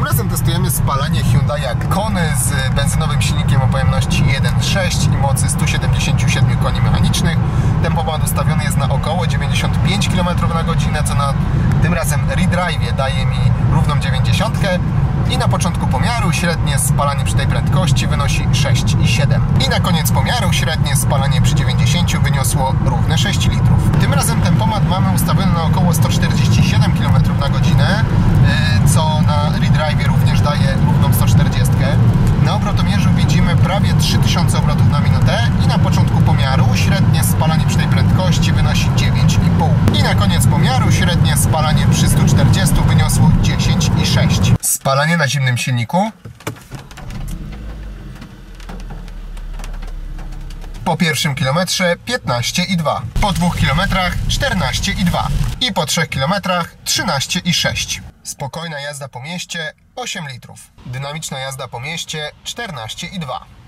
Tym razem testujemy spalanie Hyundai Kony z benzynowym silnikiem o pojemności 1.6 i mocy 177 koni mechanicznych. Tempomat ustawiony jest na około 95 km na godzinę, co na tym razem redrive daje mi równą 90 i na początku pomiaru średnie spalanie przy tej prędkości wynosi 6,7. I na koniec pomiaru średnie spalanie przy 90 wyniosło równe 6 litrów. Tym razem tempomat mamy ustawiony na około 147 km na godzinę, yy, co na redrive również daje równą 140. Na obrotomierzu widzimy prawie 3000 obrotów na minutę i na początku pomiaru średnie spalanie przy tej prędkości wynosi 9,5. Pomiaru średnie spalanie przy 140 wyniosło 10,6. Spalanie na zimnym silniku. Po pierwszym kilometrze 15,2. Po dwóch kilometrach 14,2. I po trzech kilometrach 13,6. Spokojna jazda po mieście 8 litrów. Dynamiczna jazda po mieście 14,2.